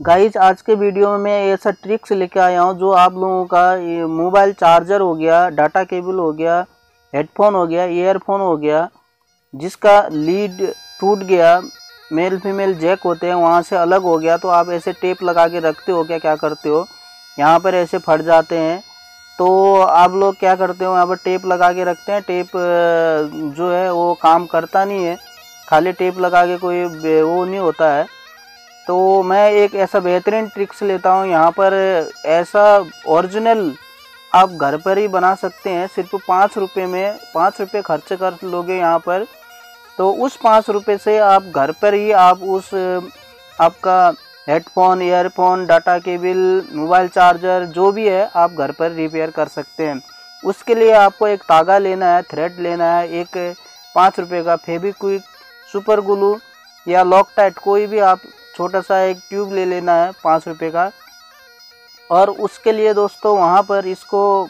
Guys आज के video में मैं ऐसा ट्रिक्स लेके आया हूँ जो आप लोगों का मोबाइल चार्जर हो गया डाटा केबल हो गया हेडफोन हो गया ईयरफोन हो गया, जिसका लीड टूट गया मेल फीमेल जैक होते हैं, वहाँ से अलग हो गया तो आप ऐसे टेप लगा के रखते हो क्या? क्या करते हो? यहाँ पर ऐसे फट जाते हैं। तो आप लोग क्या करते हो? यहाँ पर टेप लगा के रखते हैं। टेप जो है, वो काम करता नहीं है। खाली टेप लगा के कोई, वो नहीं होता है। तो मैं एक ऐसा बेहतरीन ट्रिक्स लेता हूँ यहाँ पर, ऐसा ओरिजिनल आप घर पर ही बना सकते हैं, सिर्फ़ पाँच रुपये में, पाँच रुपये खर्च कर लोगे यहाँ पर। तो उस पाँच रुपये से आप घर पर ही आप उस, आपका headphone earphone data cable mobile charger जो भी है, आप घर पर रिपेयर कर सकते हैं। उसके लिए आपको एक तागा लेना है थ्रेड लेना है, एक पाँच रुपये का फेबिक्विक सुपर ग्लू या लॉक टाइट कोई भी आप छोटा सा एक ट्यूब ले लेना है, पाँच रुपये का। और उसके लिए दोस्तों वहाँ पर इसको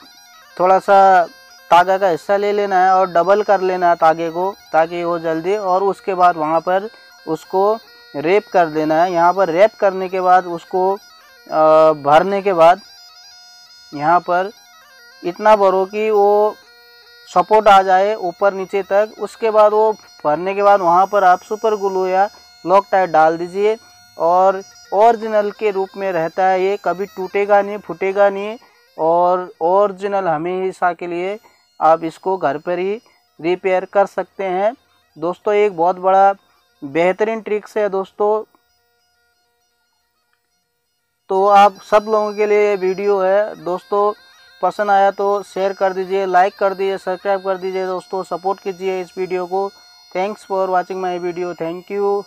थोड़ा सा तागा का हिस्सा ले लेना है और डबल कर लेना है तागे को, ताकि वो जल्दी, और उसके बाद वहाँ पर उसको रेप कर देना है। यहाँ पर रेप करने के बाद, उसको भरने के बाद यहाँ पर इतना भरो कि वो सपोर्ट आ जाए ऊपर नीचे तक। उसके बाद वो भरने के बाद वहाँ पर आप सुपर ग्लू या लॉक टाइट डाल दीजिए। और ओरिजिनल के रूप में रहता है ये। कभी टूटेगा नहीं, फूटेगा नहीं और ओरिजिनल हमेशा के लिए आप इसको घर पर ही रिपेयर कर सकते हैं। दोस्तों, एक बहुत बड़ा बेहतरीन ट्रिक्स है दोस्तों। तो आप सब लोगों के लिए ये वीडियो है। दोस्तों, पसंद आया तो शेयर कर दीजिए लाइक कर दीजिए सब्सक्राइब कर दीजिए दोस्तों। सपोर्ट कीजिए इस वीडियो को। Thanks for watching my video thank you